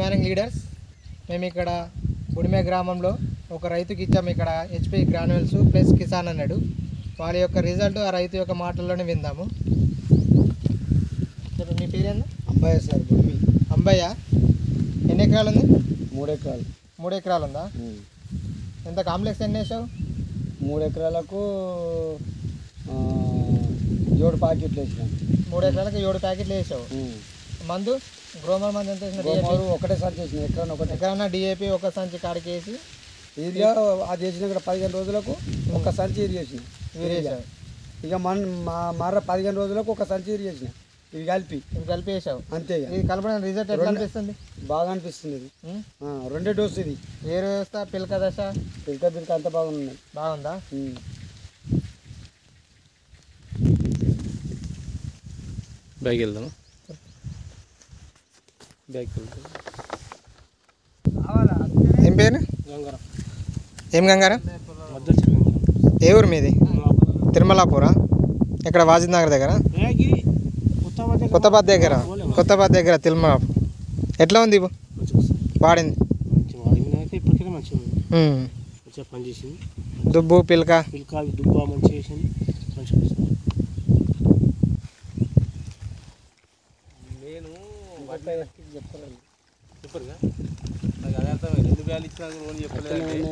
Morning leaders మేము ఇక్కడ బుడిమే గ్రామంలో ఒక రైతుకి ఇచ్చాము ఇక్కడ హెచ్పి గ్రాన్యువల్స్ ప్లస్ కిసాన్ అన్నాడు. వాళ్ళ యొక్క రిజల్ట్ ఆ రైతు యొక్క మాటల్లోనే విందాము. చెప్పు మీ పేరేంది? అబ్బాయి సార్ అంబయ్య ఎన్ని ఎకరాలు ఉంది? మూడు ఎకరాలు. మూడు ఎకరాలు ఉందా? ఎంత కాంప్లెక్స్ ఎన్ని వేసావు? మూడు ఎకరాలకు ఏడు ప్యాకెట్లు వేసినాం. మూడు ఎకరాలకు ఏడు ప్యాకెట్లు వేసావు. మందు గ్రోమర్ మందు ఎంత వేసిన ఒకటేసారి చేసిన ఎకరాన్ని ఒకటే. ఎకరన్నా డిఏపి ఒక సంచి కాడికి వేసి ఇది అది వేసిన ఇక్కడ పదిహేను రోజులకు ఒక సంచి ఇది వేసావు ఇక మన మా మర పదిహేను రోజులకు ఒక సంచి ఇది చేసిన. ఇవి కలిపి. ఇవి కలిపి వేసావు అంతే. ఇది కలపడం రిజల్ట్ ఎట్లా అనిపిస్తుంది? బాగా అనిపిస్తుంది ఇది. రెండే డోసు ఇది. వేరు వ్యవస్థ పిలక దశ? పిల్క పిల్క అంత బాగున్నాయి బాగుందా? ఉం. బ్యాగ్ వెళ్దామా? బ్యాగ్ ఏం పేరు? గంగారం. ఏం గంగారం? ఏ ఊరు మీది? తిరుమలాపురా. ఇక్కడ వాజిద్ నగర్ దగ్గర? కొత్తబాద్ దగ్గర. కొత్తబాద్ దగ్గర. తిరుమల ఎట్లా ఉంది? వాడింది. దుబ్బు పిలక. పిల్కా దుబ్బా మంచిగా చేసింది మంచిగా వస్తుంది నేను చెప్పలేదు చెప్పరుగా నాకు అదే అర్థమైంది. ఎందుకు వ్యాలు ఇచ్చినా లోన్ చెప్పలేదు